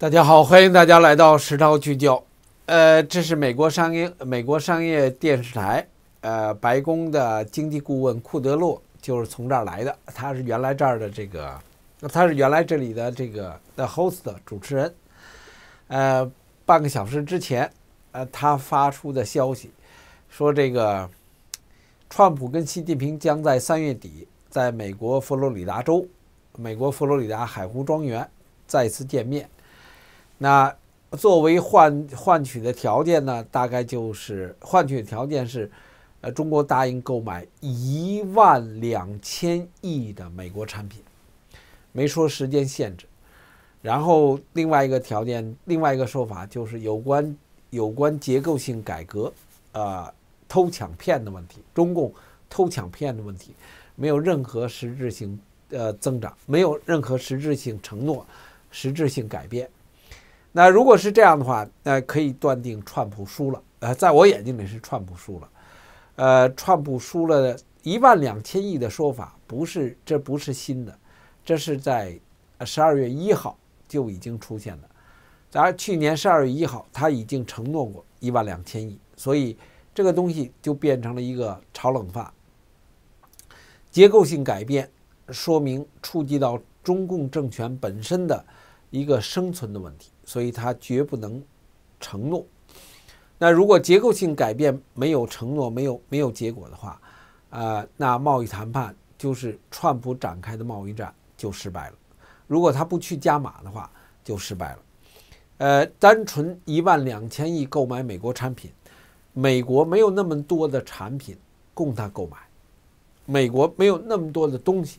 大家好，欢迎大家来到实操聚焦。呃，这是美国商业美国商业电视台，呃，白宫的经济顾问库德洛就是从这儿来的。他是原来这儿的这个，他是原来这里的这个的 host 主持人。呃，半个小时之前，呃，他发出的消息说，这个川普跟习近平将在三月底在美国佛罗里达州，美国佛罗里达海湖庄园再次见面。那作为换换取的条件呢，大概就是换取的条件是，呃，中国答应购买一万两千亿的美国产品，没说时间限制。然后另外一个条件，另外一个说法就是有关有关结构性改革，呃，偷抢骗的问题，中共偷抢骗的问题，没有任何实质性呃增长，没有任何实质性承诺，实质性改变。那如果是这样的话，那可以断定川普输了。呃，在我眼睛里是川普输了。呃，川普输了一万两千亿的说法不是，这不是新的，这是在十二月一号就已经出现的。咱去年十二月一号他已经承诺过一万两千亿，所以这个东西就变成了一个炒冷饭。结构性改变说明触及到中共政权本身的一个生存的问题。所以他绝不能承诺。那如果结构性改变没有承诺、没有没有结果的话，呃，那贸易谈判就是川普展开的贸易战就失败了。如果他不去加码的话，就失败了。呃，单纯一万两千亿购买美国产品，美国没有那么多的产品供他购买，美国没有那么多的东西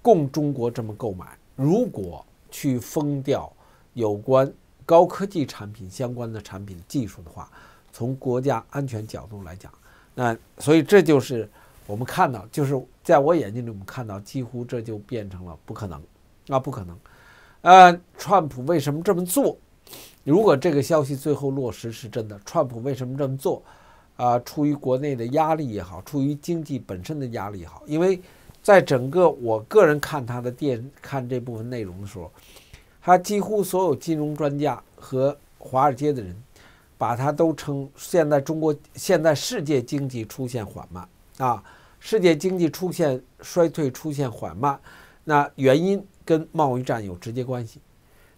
供中国这么购买。如果去封掉有关高科技产品相关的产品技术的话，从国家安全角度来讲，那所以这就是我们看到，就是在我眼睛里，我们看到几乎这就变成了不可能，啊，不可能。呃，川普为什么这么做？如果这个消息最后落实是真的，川普为什么这么做？啊，出于国内的压力也好，出于经济本身的压力也好，因为在整个我个人看他的电看这部分内容的时候。他几乎所有金融专家和华尔街的人，把他都称现在中国现在世界经济出现缓慢啊，世界经济出现衰退出现缓慢，那原因跟贸易战有直接关系。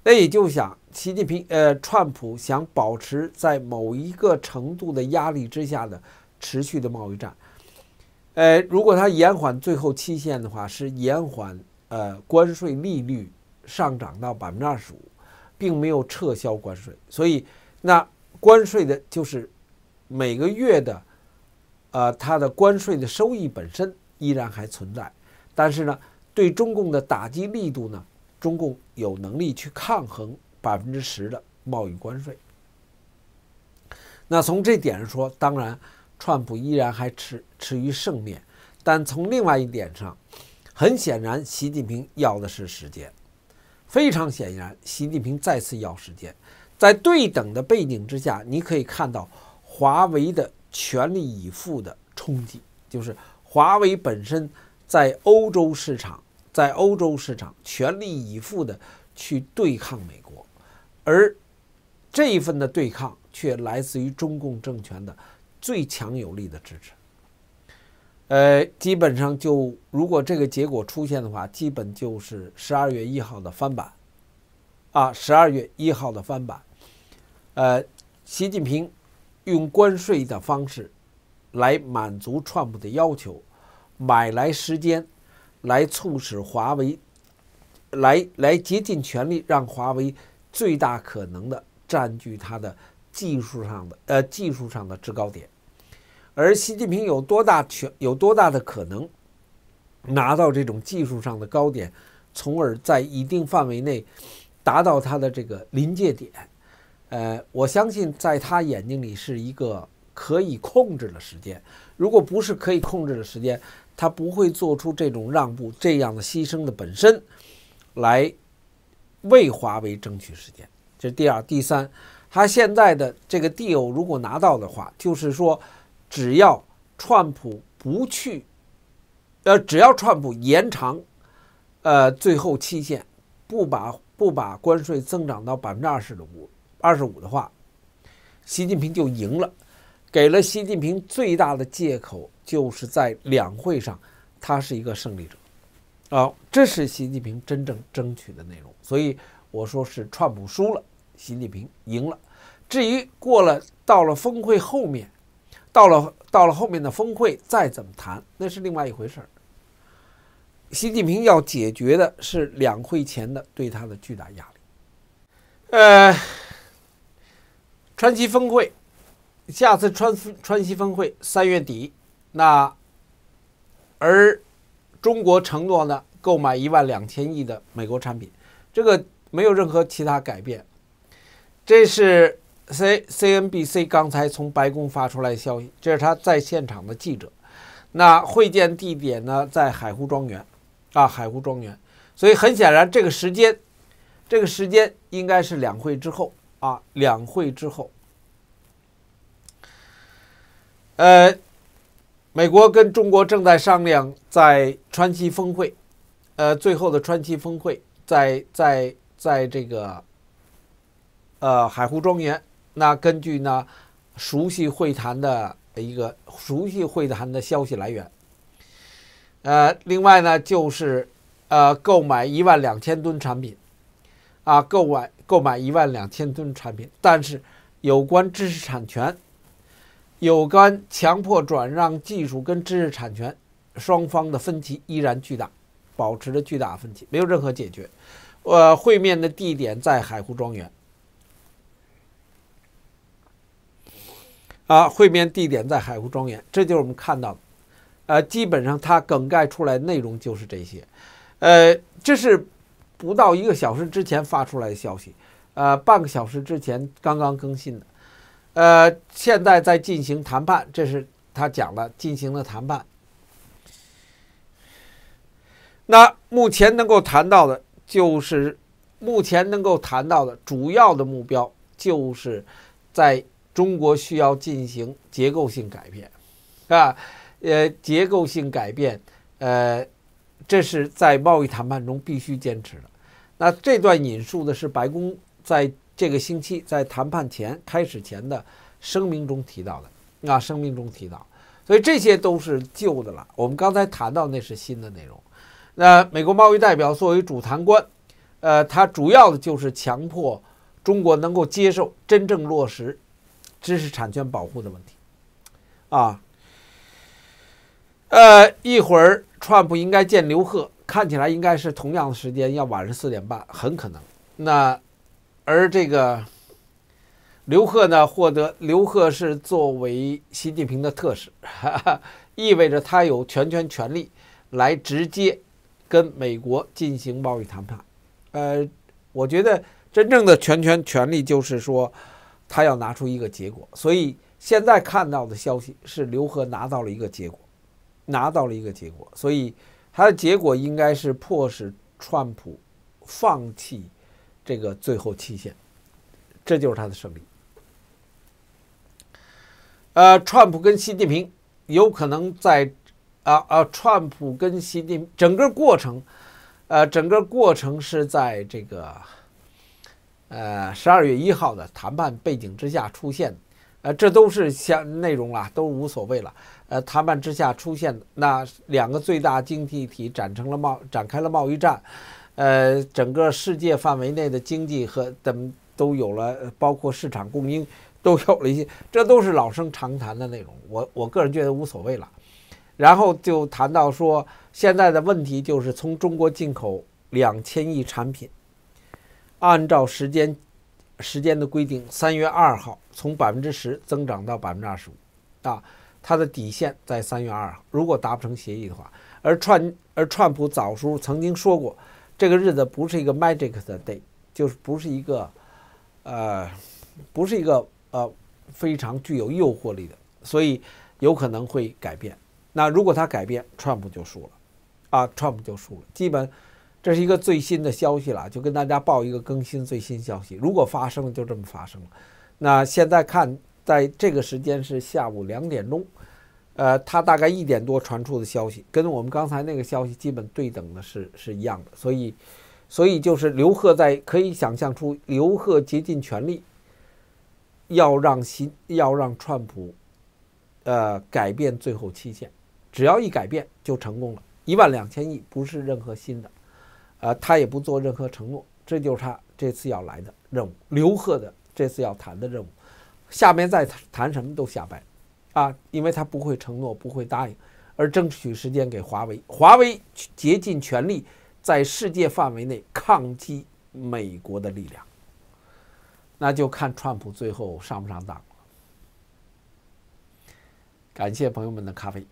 那也就想习近平呃，川普想保持在某一个程度的压力之下的持续的贸易战，呃，如果它延缓最后期限的话，是延缓呃关税利率。上涨到百分之二十五，并没有撤销关税，所以那关税的就是每个月的，呃，它的关税的收益本身依然还存在，但是呢，对中共的打击力度呢，中共有能力去抗衡百分之十的贸易关税。那从这点上说，当然，川普依然还持持于胜面，但从另外一点上，很显然，习近平要的是时间。非常显然，习近平再次要时间，在对等的背景之下，你可以看到华为的全力以赴的冲击，就是华为本身在欧洲市场，在欧洲市场全力以赴的去对抗美国，而这一份的对抗却来自于中共政权的最强有力的支持。呃，基本上就如果这个结果出现的话，基本就是十二月一号的翻版，啊，十二月一号的翻版。呃，习近平用关税的方式来满足川普的要求，买来时间，来促使华为，来来竭尽全力让华为最大可能的占据它的技术上的呃技术上的制高点。而习近平有多大权，有多大的可能拿到这种技术上的高点，从而在一定范围内达到他的这个临界点？呃，我相信在他眼睛里是一个可以控制的时间。如果不是可以控制的时间，他不会做出这种让步、这样的牺牲的本身，来为华为争取时间。这是第二、第三。他现在的这个 deal 如果拿到的话，就是说。只要川普不去，呃，只要川普延长，呃，最后期限，不把不把关税增长到百分之二十的五二十五的话，习近平就赢了，给了习近平最大的借口，就是在两会上他是一个胜利者，啊，这是习近平真正争取的内容。所以我说是川普输了，习近平赢了。至于过了到了峰会后面，到了到了后面的峰会再怎么谈，那是另外一回事儿。习近平要解决的是两会前的对他的巨大压力。呃，川西峰会，下次川川西峰会三月底，那而中国承诺呢购买一万两千亿的美国产品，这个没有任何其他改变。这是 C C N B C 刚才从白宫发出来消息，这是他在现场的记者。那会见地点呢在海湖庄园。啊，海湖庄园，所以很显然，这个时间，这个时间应该是两会之后啊，两会之后。呃，美国跟中国正在商量在川西峰会，呃，最后的川西峰会在在在这个呃海湖庄园。那根据呢熟悉会谈的一个熟悉会谈的消息来源。呃，另外呢，就是呃，购买一万两千吨产品，啊，购买购买一万两千吨产品，但是有关知识产权、有关强迫转让技术跟知识产权双方的分歧依然巨大，保持着巨大分歧，没有任何解决。呃，会面的地点在海湖庄园，啊，会面地点在海湖庄园，这就是我们看到的。呃，基本上它梗概出来内容就是这些，呃，这是不到一个小时之前发出来的消息，呃，半个小时之前刚刚更新的，呃，现在在进行谈判，这是他讲的进行的谈判。那目前能够谈到的，就是目前能够谈到的主要的目标，就是在中国需要进行结构性改变，啊。呃，结构性改变，呃，这是在贸易谈判中必须坚持的。那这段引述的是白宫在这个星期在谈判前开始前的声明中提到的，啊，声明中提到，所以这些都是旧的了。我们刚才谈到那是新的内容。那美国贸易代表作为主谈官，呃，他主要的就是强迫中国能够接受真正落实知识产权保护的问题，啊。呃，一会儿川普应该见刘鹤，看起来应该是同样的时间，要晚上四点半，很可能。那而这个刘鹤呢，获得刘鹤是作为习近平的特使，意味着他有全权权力来直接跟美国进行贸易谈判。呃，我觉得真正的全权权力就是说，他要拿出一个结果。所以现在看到的消息是刘和拿到了一个结果。拿到了一个结果，所以他的结果应该是迫使川普放弃这个最后期限，这就是他的胜利。呃，川普跟习近平有可能在啊啊，川普跟习近平整个过程，呃，整个过程是在这个呃十二月一号的谈判背景之下出现，呃，这都是相内容了，都无所谓了。呃，谈判之下出现那两个最大经济体展成了贸展开了贸易战，呃，整个世界范围内的经济和等都有了，包括市场供应都有了一些，这都是老生常谈的内容。我我个人觉得无所谓了。然后就谈到说，现在的问题就是从中国进口两千亿产品，按照时间时间的规定，三月二号从百分之十增长到百分之二十五，啊。他的底线在三月二号，如果达不成协议的话，而川而川普早书曾经说过，这个日子不是一个 magic 的 day，就是不是一个，呃，不是一个呃非常具有诱惑力的，所以有可能会改变。那如果他改变，川普就输了，啊，川普就输了。基本这是一个最新的消息了，就跟大家报一个更新最新消息。如果发生了，就这么发生了。那现在看。在这个时间是下午两点钟，呃，他大概一点多传出的消息，跟我们刚才那个消息基本对等的是是一样的，所以，所以就是刘贺在可以想象出，刘贺竭尽全力要让新要让川普呃改变最后期限，只要一改变就成功了。一万两千亿不是任何新的，呃，他也不做任何承诺，这就是他这次要来的任务。刘贺的这次要谈的任务，下面再谈什么都瞎掰，啊，因为他不会承诺，不会答应，而争取时间给华为，华为竭尽全力在世界范围内抗击美国的力量，那就看川普最后上不上当了。感谢朋友们的咖啡。